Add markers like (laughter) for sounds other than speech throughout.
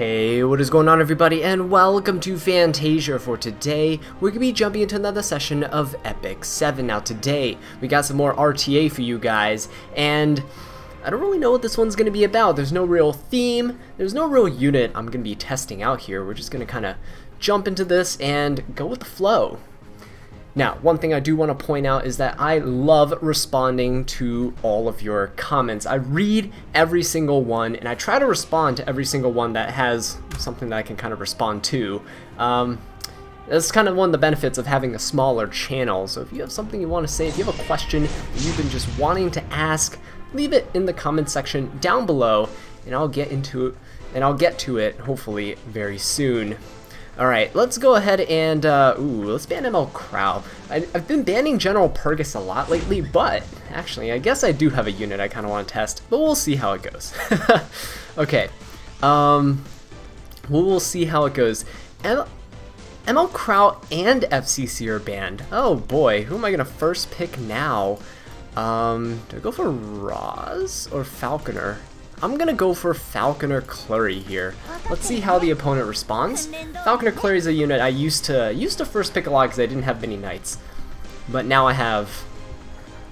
Hey, what is going on everybody and welcome to Fantasia for today. We're going to be jumping into another session of Epic 7. Now today, we got some more RTA for you guys and I don't really know what this one's going to be about. There's no real theme, there's no real unit I'm going to be testing out here. We're just going to kind of jump into this and go with the flow. Now, one thing I do want to point out is that I love responding to all of your comments. I read every single one, and I try to respond to every single one that has something that I can kind of respond to. Um, that's kind of one of the benefits of having a smaller channel. So if you have something you want to say, if you have a question that you've been just wanting to ask, leave it in the comment section down below, and I'll get into it, and I'll get to it hopefully very soon. Alright, let's go ahead and, uh, ooh, let's ban ML Krau. I, have been banning General Purrgis a lot lately, but, actually, I guess I do have a unit I kind of want to test, but we'll see how it goes. (laughs) okay, um, we'll see how it goes. M ML Krau and FCC are banned. Oh boy, who am I going to first pick now? Um, do I go for Roz or Falconer? I'm gonna go for Falconer Kluri here. Let's see how the opponent responds. Falconer Kluri is a unit I used to used to first pick a lot because I didn't have many knights, but now I have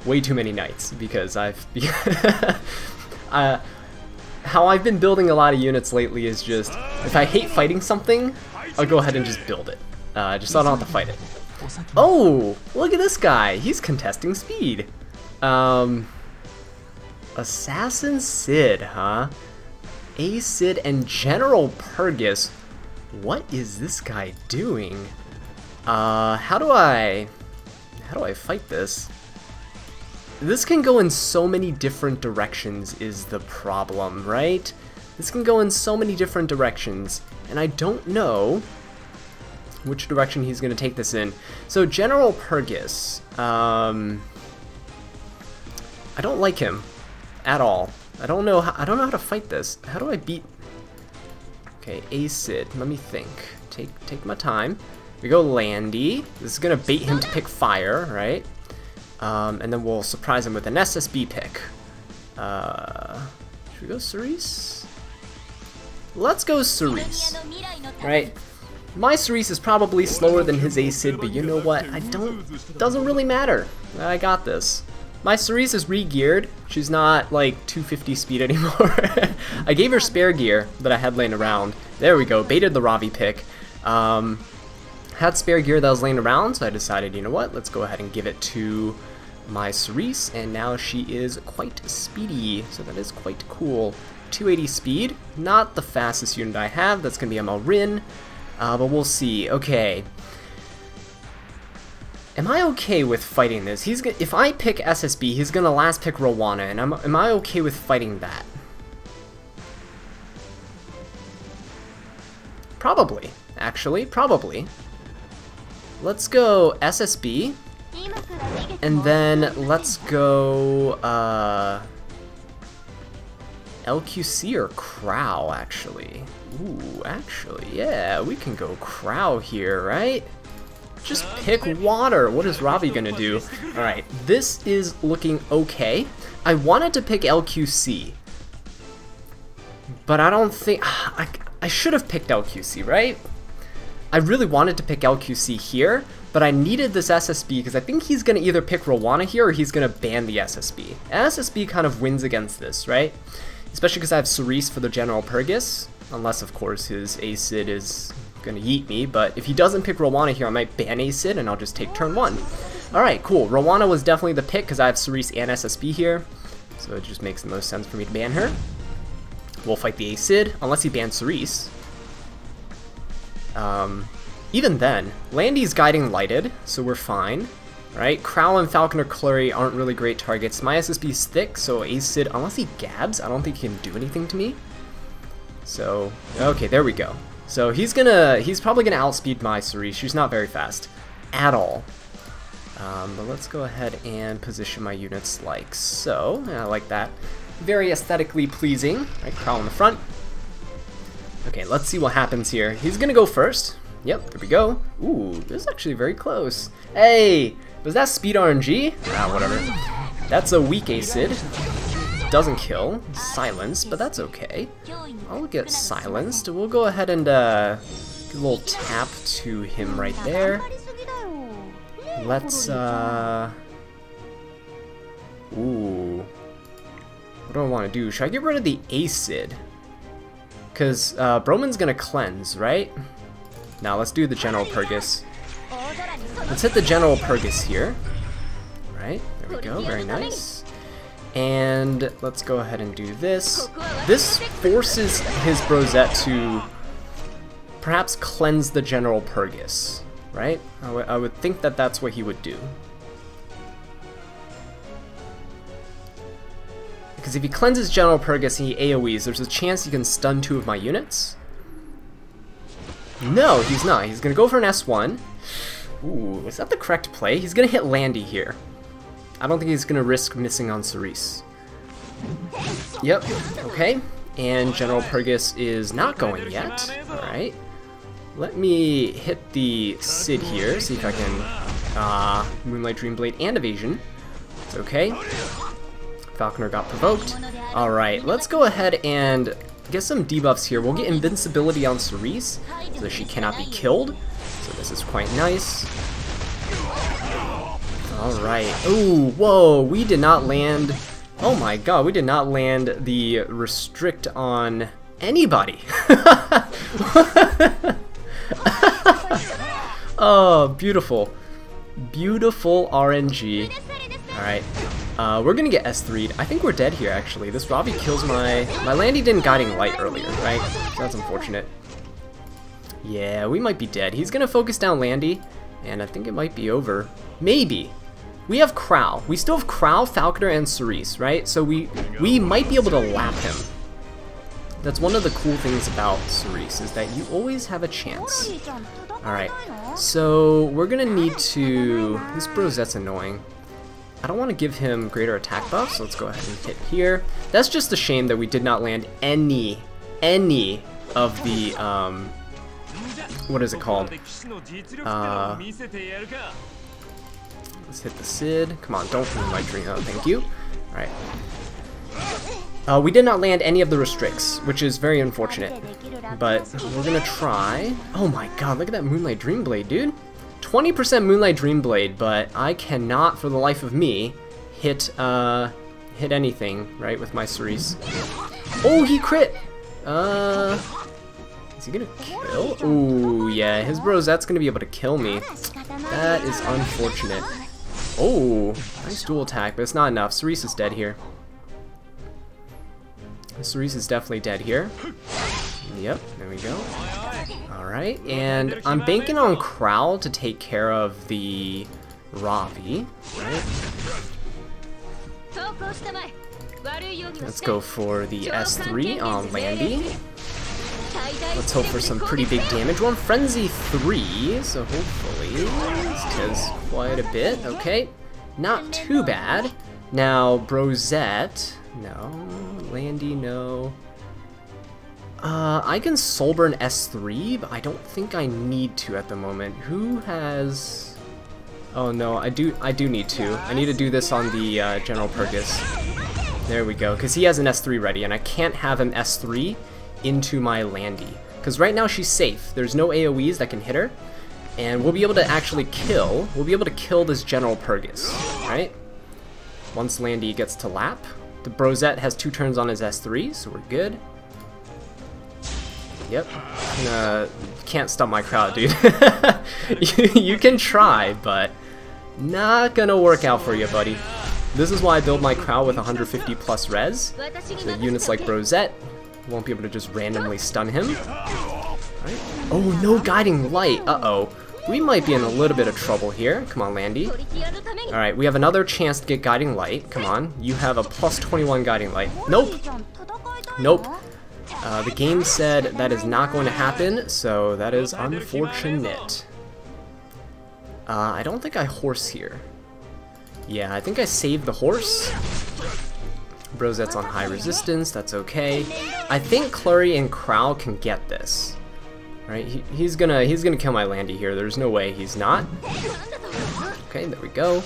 way too many knights because I've (laughs) uh, how I've been building a lot of units lately is just if I hate fighting something, I'll go ahead and just build it. Uh, just so I don't have to fight it. Oh, look at this guy. He's contesting speed. Um, Assassin Cidd, huh? A Cidd and General Purrgis. What is this guy doing? Uh, how do I... How do I fight this? This can go in so many different directions is the problem, right? This can go in so many different directions, and I don't know which direction he's going to take this in. So General Purrgis, um, I don't like him at all. I don't know how, I don't know how to fight this. How do I beat... Okay, Acid. Let me think. Take take my time. We go Landy. This is gonna bait him to pick fire, right? Um, and then we'll surprise him with an SSB pick. Uh, should we go Cerise? Let's go Cerise. Right? My Cerise is probably slower than his Acid, but you know what? I don't... Doesn't really matter. I got this. My Cerise is re-geared. She's not like 250 speed (laughs) anymore. I gave her spare gear that I had laying around. There we go, baited the Ravi pick. Um, had spare gear that was laying around, so I decided, you know what, let's go ahead and give it to my Cerise, and now she is quite speedy, so that is quite cool. 280 speed, not the fastest unit I have, that's going to be a Malrin, uh, but we'll see. Okay, Am I okay with fighting this? He's if I pick SSB, he's gonna last pick Rowana, and I'm, am I okay with fighting that? Probably, actually, probably. Let's go SSB, and then let's go uh, LQC or Krau, actually. Ooh, actually, yeah, we can go Krau here, right? Just pick water. What is Ravi gonna do? Alright, this is looking okay. I wanted to pick LQC. But I don't think... I, I should have picked LQC, right? I really wanted to pick LQC here, but I needed this SSB because I think he's going to either pick Rowana here or he's going to ban the SSB. And SSB kind of wins against this, right? Especially because I have Cerise for the General Purrgis, unless of course his Acid is gonna yeet me, but if he doesn't pick Rowana here, I might ban Acid and I'll just take turn one. Alright, cool. Rowana was definitely the pick because I have Cerise and SSB here, so it just makes the most sense for me to ban her. We'll fight the Acid, unless he bans Cerise. Um, even then, Landy's guiding lighted, so we're fine. Right, Krau and Falconer Kluri aren't really great targets. My SSB is thick, so Acid, unless he gabs, I don't think he can do anything to me. So, okay, there we go. So he's gonna, he's probably gonna outspeed my Cerise. She's not very fast at all. Um, but let's go ahead and position my units like so. I like that. Very aesthetically pleasing. Right, Krau in the front. Okay, let's see what happens here. He's gonna go first. Yep, there we go. Ooh, this is actually very close. Hey, was that speed RNG? Ah, whatever. That's a weak Acid. Doesn't kill. Silence, but that's okay. I'll get silenced. We'll go ahead and uh, a little tap to him right there. Let's, uh... Ooh. What do I want to do? Should I get rid of the Acid? Because uh, Broman's gonna cleanse, right? Now let's do the General Purrgis. Let's hit the General Purrgis here. Right, there we go, very nice. And let's go ahead and do this. This forces his Brozette to perhaps cleanse the General Purrgis, right? I, would think that that's what he would do. Because if he cleanses General Purrgis and he AoEs, there's a chance he can stun two of my units. No, he's not. He's going to go for an S1. Ooh, is that the correct play? He's going to hit Landy here. I don't think he's going to risk missing on Cerise. Yep, okay. And General Purrgis is not going yet. Alright. Let me hit the Cidd here, see if I can uh, Moonlight Dreamblade and Evasion. It's okay. Falconer got provoked. Alright, let's go ahead and get some debuffs here. We'll get Invincibility on Cerise, so she cannot be killed. So this is quite nice. Alright. Ooh, whoa, we did not land... Oh my god, we did not land the restrict on anybody. (laughs) oh, beautiful. Beautiful RNG. Alright. Uh, we're gonna get S3'd. I think we're dead here, actually. This Ravi kills my... My Landy didn't Guiding Light earlier, right? So that's unfortunate. Yeah, we might be dead. He's gonna focus down Landy, and I think it might be over. Maybe. We have Krau. We still have Krau, Falconer, and Cerise, right? So we, we might be able to lap him. That's one of the cool things about Cerise, is that you always have a chance. Alright, so we're gonna need to... This Brozette's annoying. I don't want to give him greater attack buff, so let's go ahead and hit here. That's just a shame that we did not land any, any of the, um, what is it called? Uh, let's hit the Cidd. Come on, don't ruin my dream. Oh, thank you. Alright. Uh, we did not land any of the restricts, which is very unfortunate. But we're gonna try. Oh my god, look at that Moonlight Dreamblade, dude. 20% Moonlight Dreamblade, but I cannot, for the life of me, hit, uh, hit anything, right, with my Cerise. Oh, he crit! Uh, is he gonna kill? Ooh, yeah, his Brozette's gonna be able to kill me. That is unfortunate. Oh, nice dual attack, but it's not enough. Cerise is dead here. Cerise is definitely dead here. Yep, there we go. Alright, and I'm banking on Krau to take care of the Ravi, right? Let's go for the S3 on Landy. Let's hope for some pretty big damage. One Frenzy 3, so hopefully this does quite a bit. Okay, not too bad. Now, Brozette, no. Landy, no. Uh, I can Soulburn S3, but I don't think I need to at the moment. Who has... Oh no, I do I do need to. I need to do this on the uh, General Purrgis. There we go, because he has an S3 ready, and I can't have him S3 into my Landy. Because right now she's safe. There's no AoEs that can hit her, and we'll be able to actually kill, we'll be able to kill this General Purrgis, right? Once Landy gets to lap. The Brozette has two turns on his S3, so we're good. Yep. Uh, can't stop my Krau, dude. you, (laughs) you can try, but not gonna work out for you, buddy. This is why I build my Krau with 150 plus res. So units like Brozette won't be able to just randomly stun him. Right. Oh, no guiding light. Uh-oh. We might be in a little bit of trouble here. Come on, Landy. Alright, we have another chance to get Guiding Light. Come on. You have a plus 21 Guiding Light. Nope. Nope. Uh, the game said that is not going to happen, so that is unfortunate. Uh, I don't think I horse here. Yeah, I think I saved the horse. Brozette's on high resistance, that's okay. I think Kluri and Krau can get this. Right, he, he's gonna he's gonna kill my Landy here. There's no way he's not. Okay, there we go.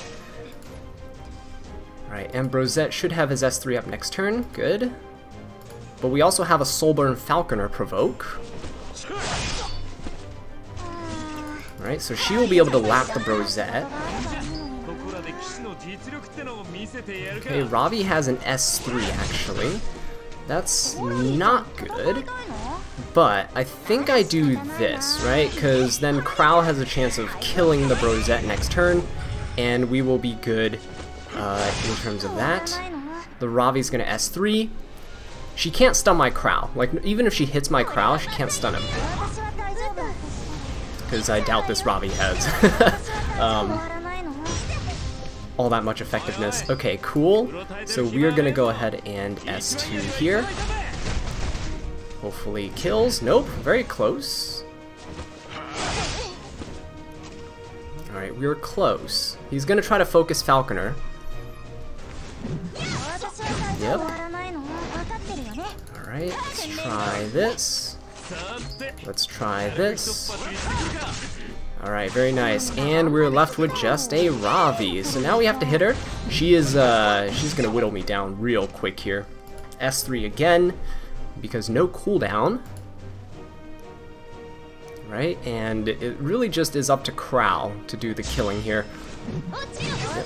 Alright, and should have his S3 up next turn. Good. But we also have a Soulburn Falconer provoke. Alright, so she will be able to lap the Brozette. Okay, Ravi has an S3 actually. That's not good. But I think I do this, right? Because then Krau has a chance of killing the Brosette next turn, and we will be good uh, in terms of that. The Ravi's gonna S3. She can't stun my Krau. Like, even if she hits my Krau, she can't stun him. Because I doubt this Ravi has (laughs) um, all that much effectiveness. Okay, cool. So we're gonna go ahead and S2 here. Hopefully kills. Nope, very close. Alright, we were close. He's gonna try to focus Falconer. Yep. Alright, let's try this. Let's try this. Alright, very nice. And we're left with just a Ravi. So now we have to hit her. She is, uh, she's gonna whittle me down real quick here. S3 again, because no cooldown. Right, and it really just is up to Krau to do the killing here.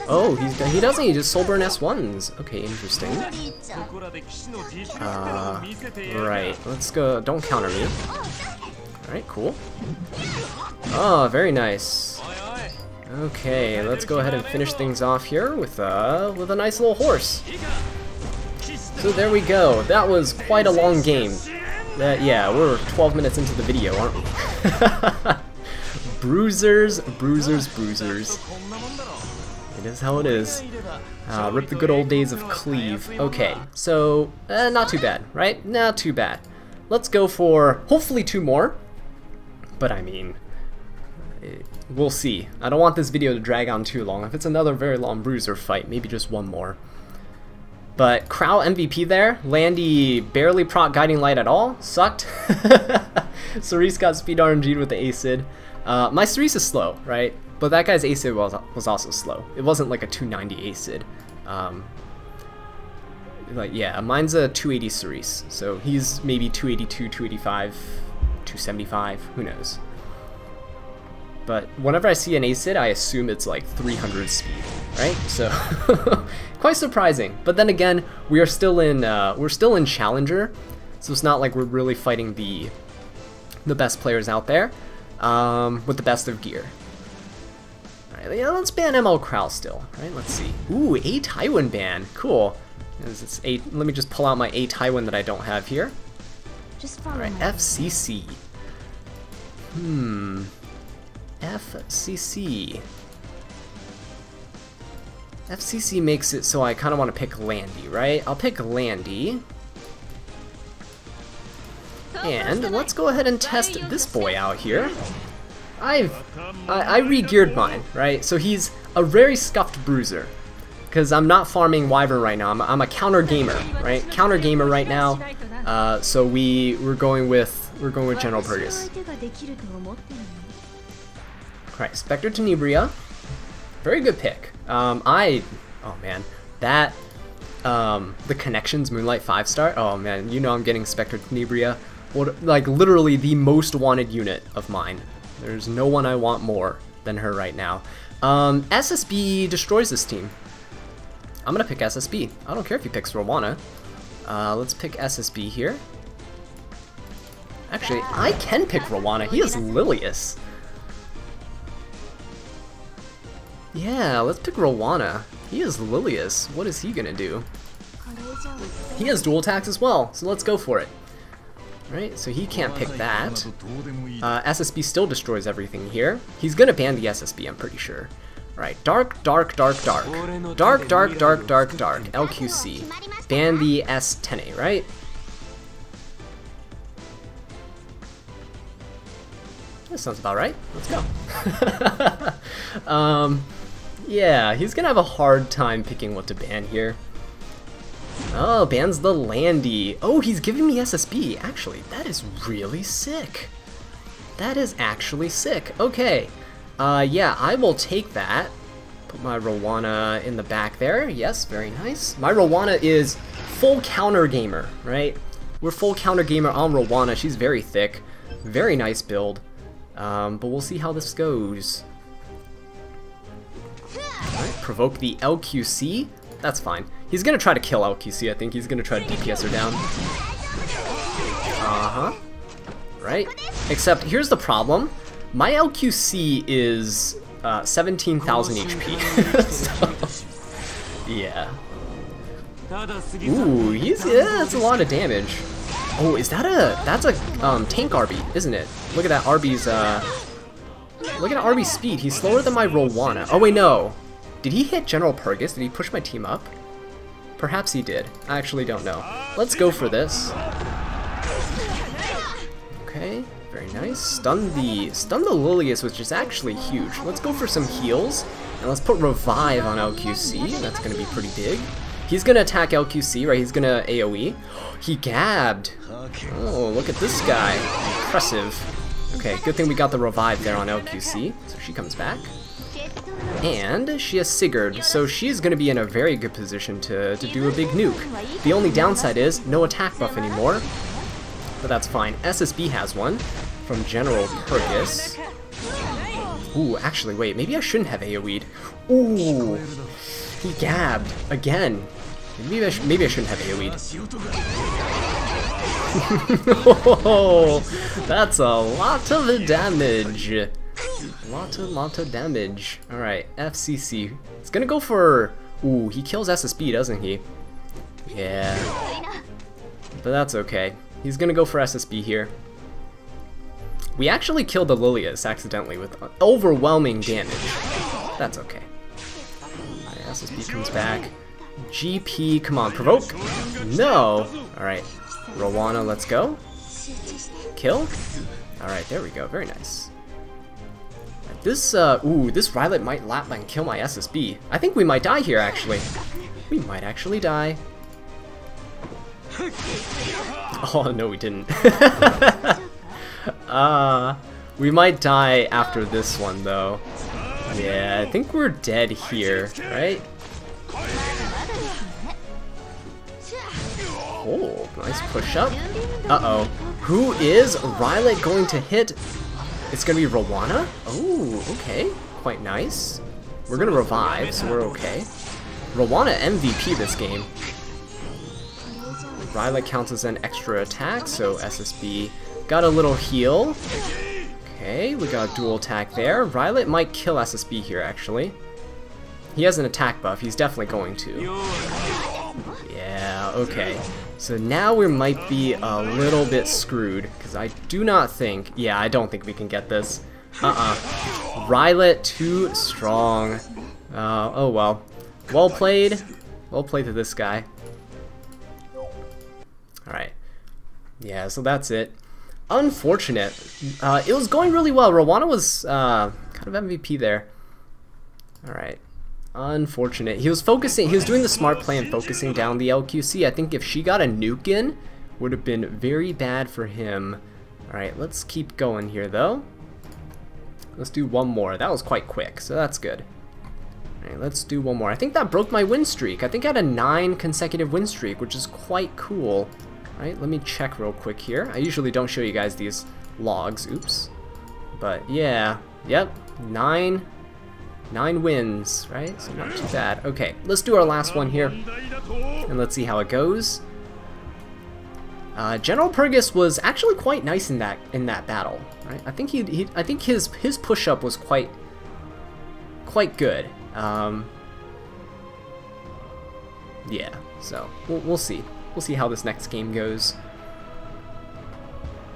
Oh, he's he doesn't. He just Soulburn S1s. Okay, interesting. Uh, right. Let's go. Don't counter me. All right, cool. Oh, very nice. Okay, let's go ahead and finish things off here with uh with a nice little horse. So there we go. That was quite a long game. That yeah, we're 12 minutes into the video, aren't we? (laughs) bruisers, bruisers, bruisers. It is how it is. Uh, rip the good old days of Cleave. Okay, so uh, not too bad, right? Not too bad. Let's go for hopefully two more. But I mean, we'll see. I don't want this video to drag on too long. If it's another very long bruiser fight, maybe just one more. But Krau MVP there. Landy barely proc Guiding Light at all. Sucked. (laughs) Cerise got speed RNG'd with the Acid. Uh, my Cerise is slow, right? But that guy's Acid was, was also slow. It wasn't like a 290 Acid. Um, yeah, mine's a 280 Cerise. So he's maybe 282, 285, 275, who knows. But whenever I see an Acid, I assume it's like 300 speed, right? So (laughs) quite surprising. But then again, we are still in uh, we're still in Challenger, so it's not like we're really fighting the the best players out there um, with the best of gear. Alright, yeah, let's ban ML Krau still, right? Let's see. Ooh, a Tywin ban. Cool. It's a, let me just pull out my A Tywin that I don't have here. Alright, FCC. Hmm. FCC. FCC makes it so I kind of want to pick Landy, right? I'll pick Landy. And let's go ahead and test this boy out here. I've I, I re-geared mine, right? So he's a very scuffed bruiser. Because I'm not farming Wyvern right now. I'm, I'm a counter gamer, right? Counter gamer right now. Uh, so we we're going with we're going with General Purrgis. Right, Spectre Tenebria. Very good pick. Um, I, oh man, that, um, the Connections Moonlight 5 star, oh man, you know I'm getting Spectre Tenebria. What, like literally the most wanted unit of mine. There's no one I want more than her right now. Um, SSB destroys this team. I'm gonna pick SSB. I don't care if he picks Rowana. Uh, let's pick SSB here. Actually, I can pick Rowana. He is Lilias. Yeah, let's pick Rowana. He is Lilias. What is he gonna do? He has dual attacks as well, so let's go for it. Right, so he can't pick that. Uh, SSB still destroys everything here. He's gonna ban the SSB, I'm pretty sure. Right, dark, dark, dark, dark. Dark, dark, dark, dark, dark. LQC. Ban the S10A, right? That sounds about right. Let's go. (laughs) um, yeah, he's gonna have a hard time picking what to ban here. Oh, bans the Landy. Oh, he's giving me SSB. Actually, that is really sick. That is actually sick. Okay. Uh, yeah, I will take that. Put my Rowana in the back there. Yes, very nice. My Rowana is full counter gamer, right? We're full counter gamer on Rowana. She's very thick. Very nice build. Um, but we'll see how this goes. Provoke the LQC. That's fine. He's gonna try to kill LQC, I think. He's gonna try to DPS her down. Uh-huh. Right? Except, here's the problem. My LQC is uh, 17,000 HP. (laughs) so, yeah. Ooh, he's, yeah, that's a lot of damage. Oh, is that a, that's a um, tank Arby, isn't it? Look at that Arby's, uh, look at Arby's speed. He's slower than my Rowana. Oh wait, no. Did he hit General Purrgis? Did he push my team up? Perhaps he did. I actually don't know. Let's go for this. Okay, very nice. Stun the stun the Lilias, which is actually huge. Let's go for some heals, and let's put Revive on LQC. That's gonna be pretty big. He's gonna attack LQC, right? He's gonna AoE. (gasps) He gabbed. Oh, look at this guy. Impressive. Okay, good thing we got the revive there on LQC, so she comes back. And she has Sigurd, so she's going to be in a very good position to, to do a big nuke. The only downside is no attack buff anymore, but that's fine. SSB has one from General Purrgis. Ooh, actually, wait, maybe I shouldn't have AoE'd. Ooh, he gabbed again. Maybe I, maybe I shouldn't have AoE'd. oh, (laughs) that's a lot of damage. Lot of, lot of damage. Alright, FCC. It's gonna go for... Ooh, he kills SSB, doesn't he? Yeah. But that's okay. He's gonna go for SSB here. We actually killed the Lilias accidentally with overwhelming damage. That's okay. Right, SSB comes back. GP, come on, provoke? No! Alright, Rowana, let's go. Kill? Alright, there we go. Very nice. This, uh, ooh, this Rylet might lap and kill my SSB. I think we might die here, actually. We might actually die. (laughs) Oh, no, we didn't. (laughs) uh, we might die after this one, though. Yeah, I think we're dead here, right? Oh, nice push up. Uh-oh. Who is Rylet going to hit? It's gonna be Rowana? Oh, okay. Quite nice. We're gonna revive, so we're okay. Rowana MVP this game. Rylet counts as an extra attack, so SSB got a little heal. Okay, we got a dual attack there. Rylet might kill SSB here, actually. He has an attack buff, he's definitely going to. Yeah, okay. So now we might be a little bit screwed, because I do not think, yeah, I don't think we can get this. Uh-uh. Rylet too strong. Uh, oh well. Well played. Well played to this guy. Alright. Yeah, so that's it. Unfortunate. Uh, it was going really well. Rowana was uh, kind of MVP there. Alright. Unfortunate. He was focusing, he was doing the smart play and focusing down the LQC. I think if she got a nuke in, would have been very bad for him. Alright, let's keep going here though. Let's do one more. That was quite quick, so that's good. Alright, let's do one more. I think that broke my win streak. I think I had a nine consecutive win streak, which is quite cool. Alright, let me check real quick here. I usually don't show you guys these logs. Oops. But yeah, yep, nine Nine wins, right? So not too bad. Okay, let's do our last one here, and let's see how it goes. Uh, General Purrgis was actually quite nice in that in that battle, right? I think he, he I think his his push up was quite quite good. Um, yeah, so we'll, we'll see. We'll see how this next game goes.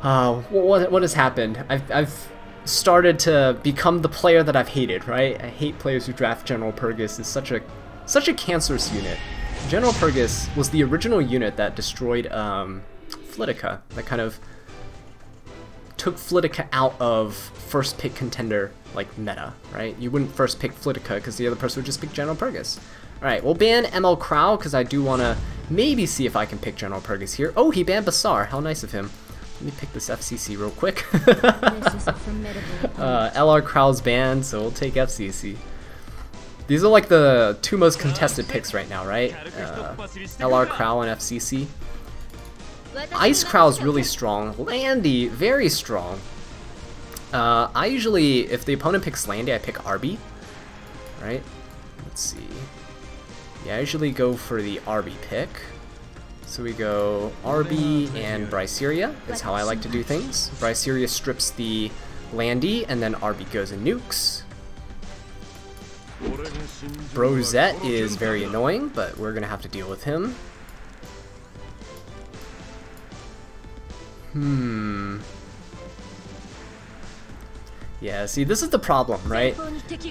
Uh, what what has happened? I've I've started to become the player that I've hated, right? I hate players who draft General Purrgis. It's such a such a cancerous unit. General Purrgis was the original unit that destroyed um, Flidica, that kind of took Flidica out of first pick contender like meta, right? You wouldn't first pick Flidica because the other person would just pick General Purrgis. Alright, we'll ban ML Krau because I do want to maybe see if I can pick General Purrgis here. Oh, he banned Basar. How nice of him. Let me pick this FCC real quick. (laughs) uh, LR Crow's banned, so we'll take FCC. These are like the two most contested picks right now, right? Uh, LR Crow and FCC. Ice Crow is really strong. Landy, very strong. Uh, I usually, if the opponent picks Landy, I pick Arby. Right? Let's see. Yeah, I usually go for the Arby pick. So we go Arby and Bryceria is how I like to do things. Bryceria strips the Landy, and then Arby goes and nukes. Brozette is very annoying, but we're gonna have to deal with him. Hmm. Yeah, see, this is the problem, right?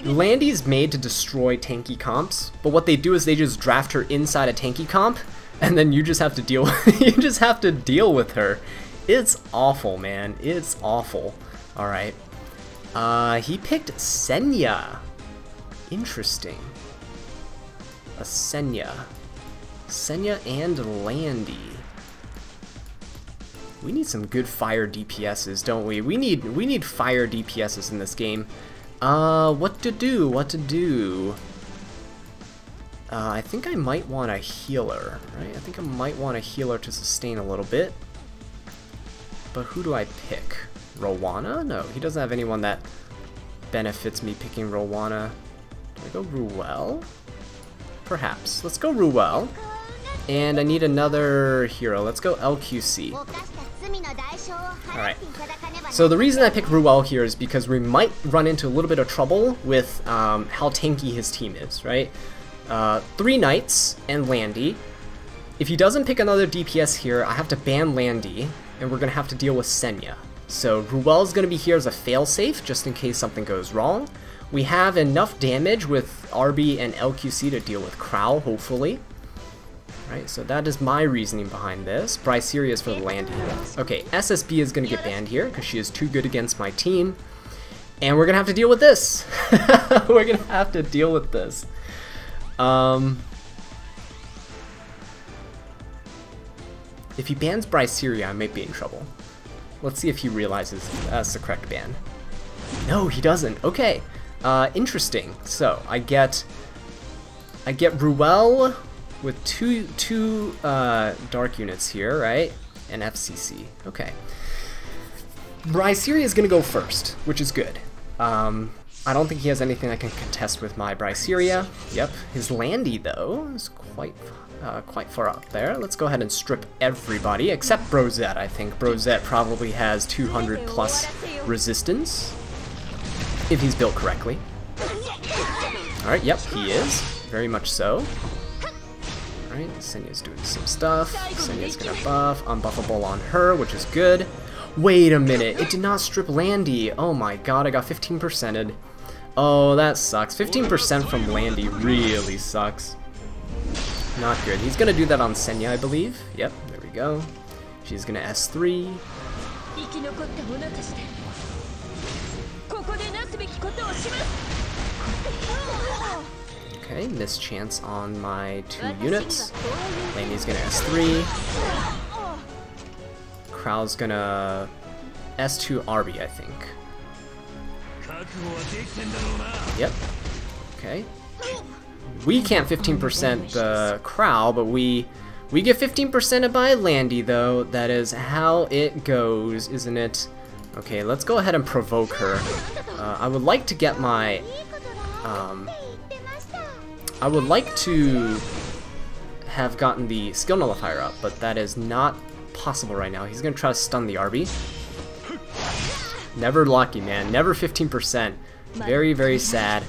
Landy's made to destroy tanky comps, but what they do is they just draft her inside a tanky comp, and then you just have to deal (laughs) you just have to deal with her. It's awful, man. It's awful. Alright. Uh, he picked Senya. Interesting. A Senya. Senya and Landy. We need some good fire DPSs, don't we? We need we need fire DPSs in this game. Uh, what to do? What to do? Uh, I think I might want a healer, right? I think I might want a healer to sustain a little bit. But who do I pick? Rowana? No, he doesn't have anyone that benefits me picking Rowana. Do I go Ruele? Perhaps. Let's go Ruele. And I need another hero. Let's go LQC. Alright. So the reason I pick Ruele here is because we might run into a little bit of trouble with um, how tanky his team is, right? Uh, three Knights and Landy. If he doesn't pick another DPS here, I have to ban Landy, and we're going to have to deal with Senya. So Ruele's going to be here as a failsafe, just in case something goes wrong. We have enough damage with Arby and LQC to deal with Krau, hopefully. Right, so that is my reasoning behind this. Bryceria is for the Landy. Okay, SSB is going to get banned here, because she is too good against my team. And we're going to have to deal with this. (laughs) we're going to have to deal with this. Um, if he bans Bryceria, I might be in trouble. Let's see if he realizes that's the correct ban. No, he doesn't. Okay. Uh, interesting. So, I get... I get Ruele with two, two uh, dark units here, right? And FCC. Okay. Bryceria is going to go first, which is good. Um, I don't think he has anything I can contest with my Bryceria. Yep. His Landy, though, is quite uh, quite far up there. Let's go ahead and strip everybody, except Brozette, I think. Brozette probably has 200 plus resistance, if he's built correctly. Alright, yep, he is. Very much so. Alright, Senya's doing some stuff. Senya's gonna buff. Unbuffable on her, which is good. Wait a minute, it did not strip Landy. Oh my god, I got 15%ed. Oh, that sucks. 15% from Landy really sucks. Not good. He's gonna do that on Senya, I believe. Yep, there we go. She's gonna S3. Okay, mischance on my two units. Landy's gonna S3. Krau's gonna S2 Arby, I think. Yep. Okay. We can't 15% the Krau, but we we get 15% of by Landy, though. That is how it goes, isn't it? Okay, let's go ahead and provoke her. Uh, I would like to get my... Um, I would like to have gotten the skill nullifier up, but that is not possible right now. He's going to try to stun the Arby. Never lucky, man. Never 15%. Very, very sad.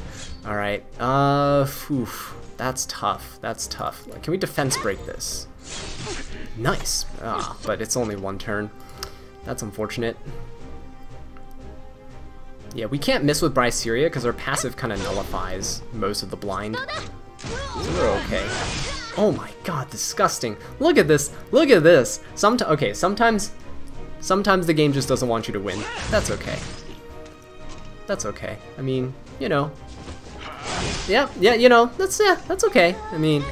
Alright. Uh, oof. That's tough. That's tough. Can we defense break this? Nice. Ah, but it's only one turn. That's unfortunate. Yeah, we can't miss with Bryceria because our passive kind of nullifies most of the blind. We're okay. Oh my god, disgusting. Look at this. Look at this. Sometimes, okay, sometimes, sometimes the game just doesn't want you to win. That's okay. That's okay. I mean, you know. Yeah, yeah, you know, that's yeah, that's okay. I mean,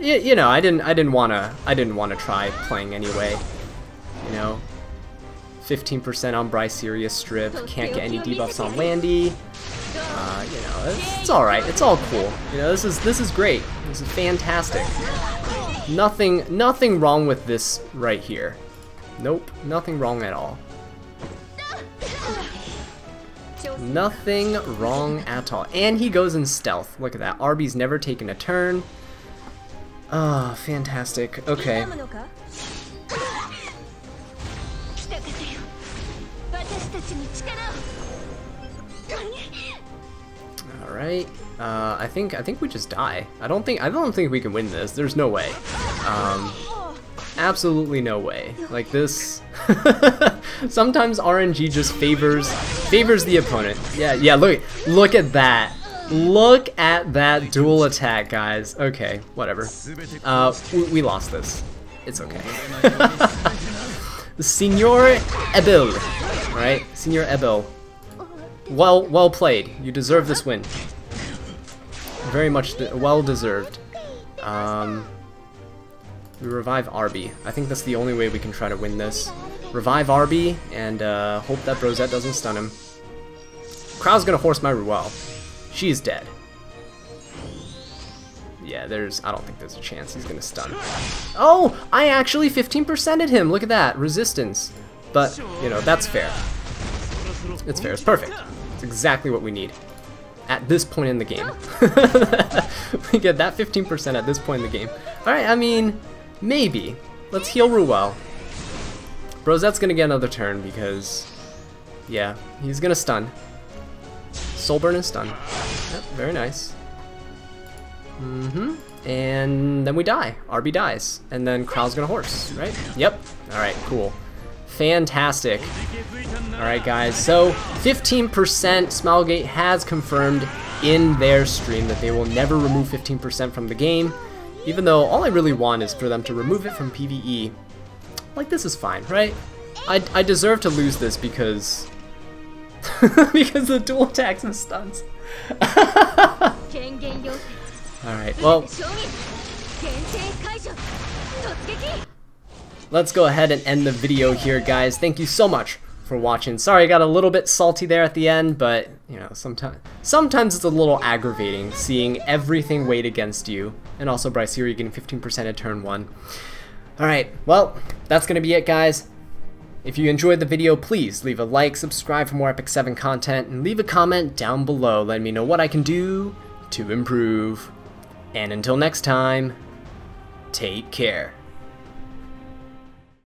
you, you know, I didn't, I didn't wanna, I didn't wanna try playing anyway. You know, 15% on Bryceria strip, can't get any debuffs on Landy. Uh, you know, it's, it's all right. It's all cool. You know, this is this is great. This is fantastic. Nothing nothing wrong with this right here. Nope, nothing wrong at all. Nothing wrong at all. And he goes in stealth. Look at that. Arby's never taken a turn. Ah, oh, fantastic. Okay. All right. Uh, I think I think we just die. I don't think I don't think we can win this. There's no way. Um, absolutely no way. Like this. (laughs) Sometimes RNG just favors favors the opponent. Yeah, yeah. Look, look at that. Look at that dual attack, guys. Okay, whatever. Uh, we, we lost this. It's okay. (laughs) Senor Ebel, right? Senor Ebel. Well, well played. You deserve this win. Very much de well deserved. Um, we revive Arby. I think that's the only way we can try to win this. Revive Arby and uh, hope that Brozette doesn't stun him. Krau's gonna force my Ruele. She's dead. Yeah, there's, I don't think there's a chance he's gonna stun. Oh, I actually 15%ed him, look at that, resistance. But, you know, that's fair. It's fair, it's perfect. It's exactly what we need at this point in the game. (laughs) we get that 15% at this point in the game. Alright, I mean, maybe. Let's heal Ruele. Brozette's gonna get another turn because, yeah, he's gonna stun. Soulburn is stun. Yep, very nice. Mm-hmm. And then we die. Arby dies. And then Krau's gonna horse, right? Yep. Alright, cool. Fantastic. Alright guys, so 15% Smilegate has confirmed in their stream that they will never remove 15% from the game, even though all I really want is for them to remove it from PvE. Like, this is fine, right? I, I deserve to lose this because... (laughs) because the dual attacks and stuns. (laughs) Alright, well... Let's go ahead and end the video here, guys. Thank you so much for watching. Sorry I got a little bit salty there at the end, but, you know, sometimes sometimes it's a little aggravating seeing everything weighed against you. And also Bryce here, you're getting 15% at turn 1. Alright, well, that's going to be it, guys. If you enjoyed the video, please leave a like, subscribe for more Epic 7 content, and leave a comment down below letting me know what I can do to improve. And until next time, take care.